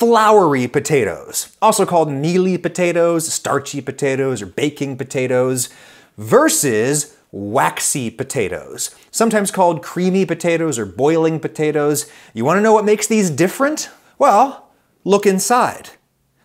floury potatoes, also called mealy potatoes, starchy potatoes, or baking potatoes, versus waxy potatoes, sometimes called creamy potatoes or boiling potatoes. You want to know what makes these different? Well, look inside.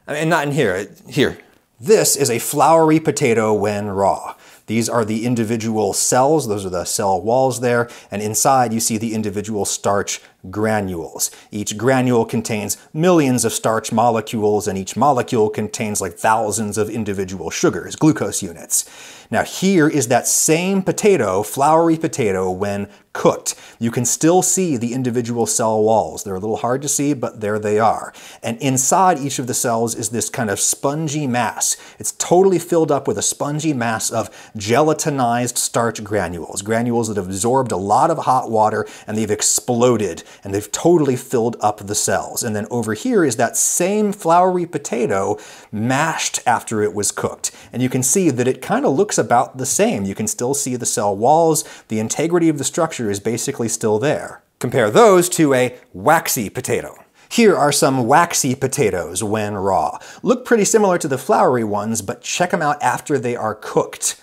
I mean, not in here, uh, here. This is a floury potato when raw. These are the individual cells, those are the cell walls there, and inside you see the individual starch granules. Each granule contains millions of starch molecules, and each molecule contains like thousands of individual sugars, glucose units. Now here is that same potato, floury potato, when cooked. You can still see the individual cell walls. They're a little hard to see, but there they are. And inside each of the cells is this kind of spongy mass. It's totally filled up with a spongy mass of gelatinized starch granules, granules that have absorbed a lot of hot water and they've exploded and they've totally filled up the cells. And then over here is that same floury potato mashed after it was cooked. And you can see that it kind of looks about the same. You can still see the cell walls, the integrity of the structure is basically still there. Compare those to a waxy potato. Here are some waxy potatoes when raw. Look pretty similar to the floury ones, but check them out after they are cooked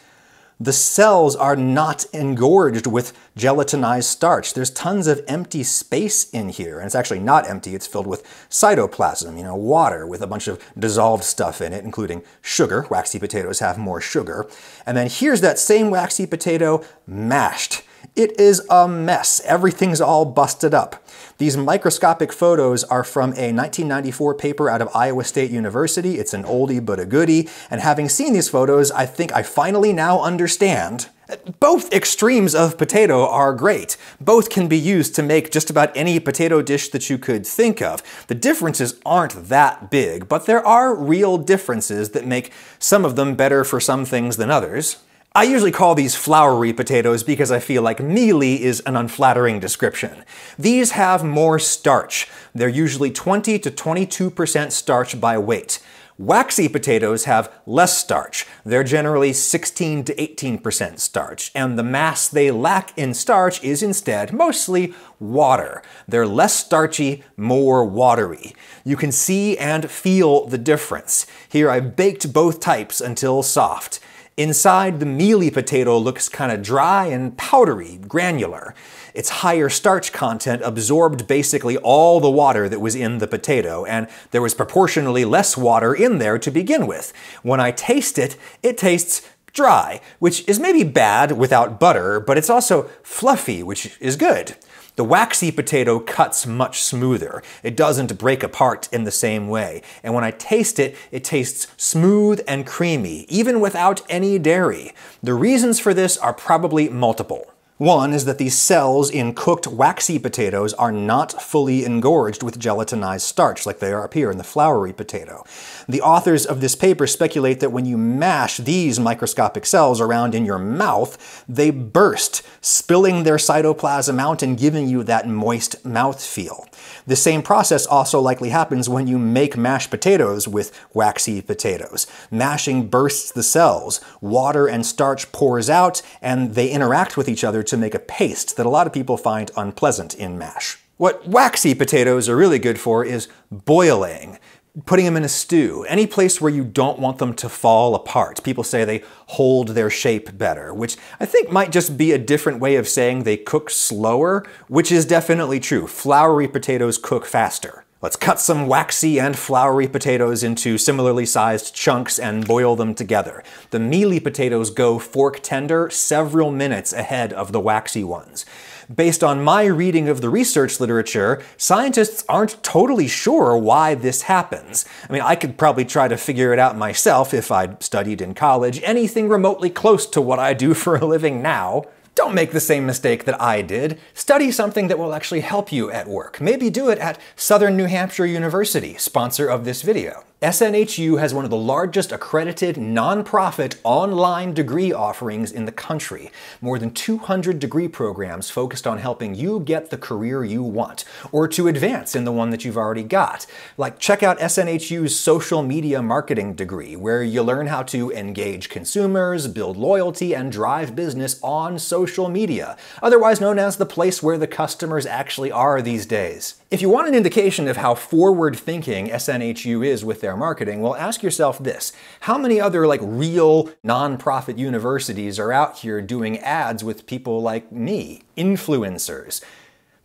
the cells are not engorged with gelatinized starch. There's tons of empty space in here, and it's actually not empty. It's filled with cytoplasm, you know, water with a bunch of dissolved stuff in it, including sugar. Waxy potatoes have more sugar. And then here's that same waxy potato mashed. It is a mess. Everything's all busted up. These microscopic photos are from a 1994 paper out of Iowa State University. It's an oldie but a goodie. And having seen these photos, I think I finally now understand both extremes of potato are great. Both can be used to make just about any potato dish that you could think of. The differences aren't that big, but there are real differences that make some of them better for some things than others. I usually call these floury potatoes because I feel like mealy is an unflattering description. These have more starch. They're usually 20 to 22% starch by weight. Waxy potatoes have less starch. They're generally 16 to 18% starch, and the mass they lack in starch is instead mostly water. They're less starchy, more watery. You can see and feel the difference. Here I baked both types until soft. Inside, the mealy potato looks kind of dry and powdery, granular. Its higher starch content absorbed basically all the water that was in the potato, and there was proportionally less water in there to begin with. When I taste it, it tastes dry, which is maybe bad without butter, but it's also fluffy, which is good. The waxy potato cuts much smoother. It doesn't break apart in the same way. And when I taste it, it tastes smooth and creamy, even without any dairy. The reasons for this are probably multiple. One is that these cells in cooked waxy potatoes are not fully engorged with gelatinized starch like they are up here in the floury potato. The authors of this paper speculate that when you mash these microscopic cells around in your mouth, they burst, spilling their cytoplasm out and giving you that moist mouth feel. The same process also likely happens when you make mashed potatoes with waxy potatoes. Mashing bursts the cells, water and starch pours out, and they interact with each other to make a paste that a lot of people find unpleasant in mash. What waxy potatoes are really good for is boiling putting them in a stew, any place where you don't want them to fall apart. People say they hold their shape better, which I think might just be a different way of saying they cook slower, which is definitely true. Floury potatoes cook faster. Let's cut some waxy and floury potatoes into similarly sized chunks and boil them together. The mealy potatoes go fork tender several minutes ahead of the waxy ones. Based on my reading of the research literature, scientists aren't totally sure why this happens. I mean, I could probably try to figure it out myself if I'd studied in college anything remotely close to what I do for a living now. Don't make the same mistake that I did. Study something that will actually help you at work. Maybe do it at Southern New Hampshire University, sponsor of this video. SNHU has one of the largest accredited nonprofit online degree offerings in the country. More than 200 degree programs focused on helping you get the career you want, or to advance in the one that you've already got. Like, check out SNHU's social media marketing degree, where you learn how to engage consumers, build loyalty, and drive business on social media, otherwise known as the place where the customers actually are these days. If you want an indication of how forward thinking SNHU is with their marketing, well, ask yourself this. How many other like real nonprofit universities are out here doing ads with people like me, influencers?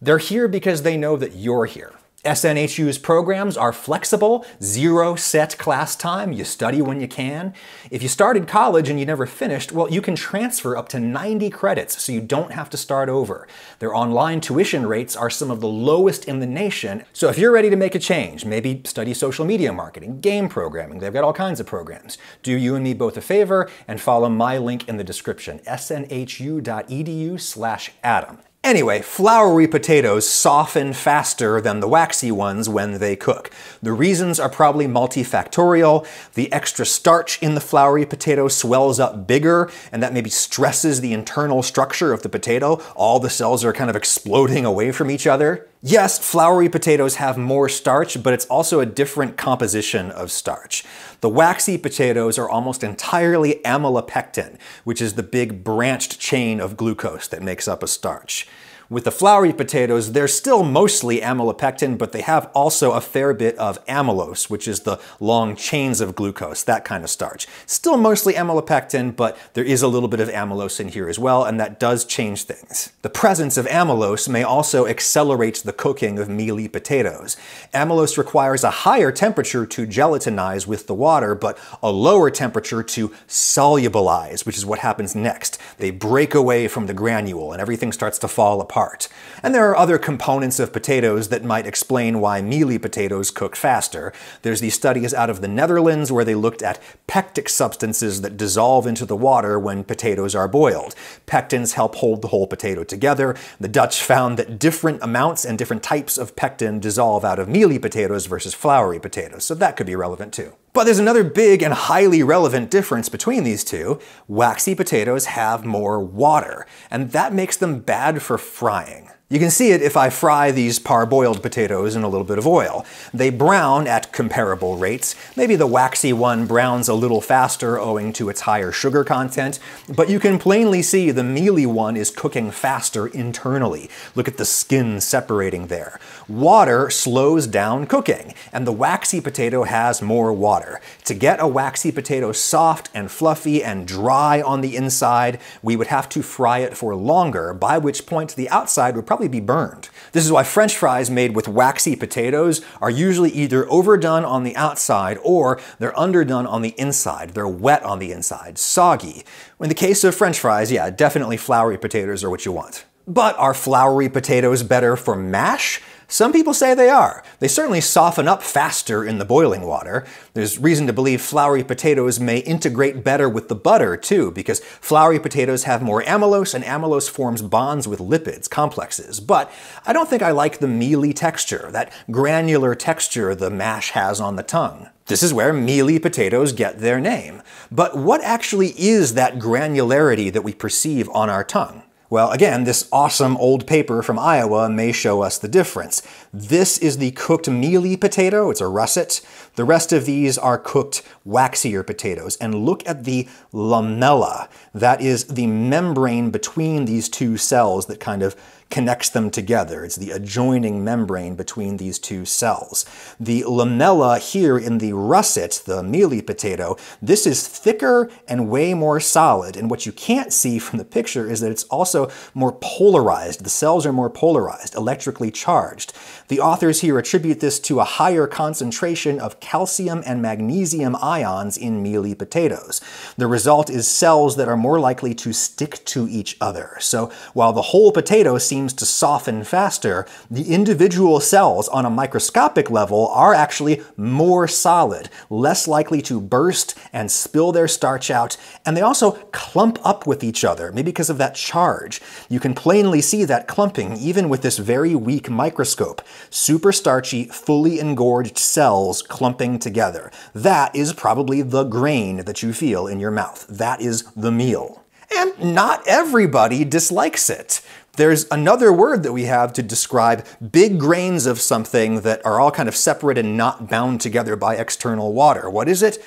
They're here because they know that you're here. SNHU's programs are flexible, zero set class time, you study when you can. If you started college and you never finished, well, you can transfer up to 90 credits so you don't have to start over. Their online tuition rates are some of the lowest in the nation, so if you're ready to make a change, maybe study social media marketing, game programming, they've got all kinds of programs. Do you and me both a favor and follow my link in the description, snhu.edu slash Adam. Anyway, floury potatoes soften faster than the waxy ones when they cook. The reasons are probably multifactorial. The extra starch in the floury potato swells up bigger, and that maybe stresses the internal structure of the potato. All the cells are kind of exploding away from each other. Yes, floury potatoes have more starch, but it's also a different composition of starch. The waxy potatoes are almost entirely amylopectin, which is the big branched chain of glucose that makes up a starch. With the floury potatoes, they're still mostly amylopectin, but they have also a fair bit of amylose, which is the long chains of glucose, that kind of starch. Still mostly amylopectin, but there is a little bit of amylose in here as well, and that does change things. The presence of amylose may also accelerate the cooking of mealy potatoes. Amylose requires a higher temperature to gelatinize with the water, but a lower temperature to solubilize, which is what happens next. They break away from the granule and everything starts to fall apart apart. And there are other components of potatoes that might explain why mealy potatoes cook faster. There's these studies out of the Netherlands where they looked at pectic substances that dissolve into the water when potatoes are boiled. Pectins help hold the whole potato together. The Dutch found that different amounts and different types of pectin dissolve out of mealy potatoes versus floury potatoes, so that could be relevant too. But there's another big and highly relevant difference between these two. Waxy potatoes have more water, and that makes them bad for frying. You can see it if I fry these parboiled potatoes in a little bit of oil. They brown at comparable rates. Maybe the waxy one browns a little faster owing to its higher sugar content, but you can plainly see the mealy one is cooking faster internally. Look at the skin separating there. Water slows down cooking, and the waxy potato has more water. To get a waxy potato soft and fluffy and dry on the inside, we would have to fry it for longer, by which point the outside would probably probably be burned. This is why french fries made with waxy potatoes are usually either overdone on the outside or they're underdone on the inside. They're wet on the inside, soggy. In the case of french fries, yeah, definitely floury potatoes are what you want. But are floury potatoes better for mash? Some people say they are. They certainly soften up faster in the boiling water. There's reason to believe floury potatoes may integrate better with the butter, too, because floury potatoes have more amylose, and amylose forms bonds with lipids, complexes. But I don't think I like the mealy texture, that granular texture the mash has on the tongue. This is where mealy potatoes get their name. But what actually is that granularity that we perceive on our tongue? Well, again, this awesome old paper from Iowa may show us the difference. This is the cooked mealy potato, it's a russet. The rest of these are cooked waxier potatoes. And look at the lamella. That is the membrane between these two cells that kind of connects them together. It's the adjoining membrane between these two cells. The lamella here in the russet, the mealy potato, this is thicker and way more solid. And what you can't see from the picture is that it's also more polarized. The cells are more polarized, electrically charged. The authors here attribute this to a higher concentration of calcium and magnesium ions in mealy potatoes. The result is cells that are more likely to stick to each other. So while the whole potato seems seems to soften faster, the individual cells on a microscopic level are actually more solid, less likely to burst and spill their starch out, and they also clump up with each other, maybe because of that charge. You can plainly see that clumping even with this very weak microscope. Super starchy, fully engorged cells clumping together. That is probably the grain that you feel in your mouth. That is the meal. And not everybody dislikes it. There's another word that we have to describe big grains of something that are all kind of separate and not bound together by external water. What is it?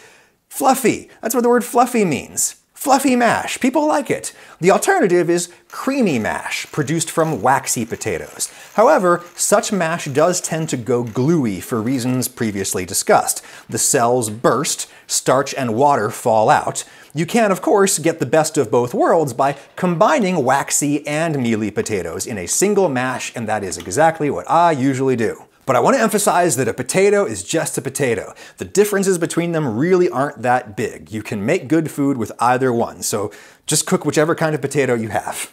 Fluffy. That's what the word fluffy means. Fluffy mash. People like it. The alternative is creamy mash, produced from waxy potatoes. However, such mash does tend to go gluey for reasons previously discussed. The cells burst, starch and water fall out. You can, of course, get the best of both worlds by combining waxy and mealy potatoes in a single mash, and that is exactly what I usually do. But I want to emphasize that a potato is just a potato. The differences between them really aren't that big. You can make good food with either one, so just cook whichever kind of potato you have.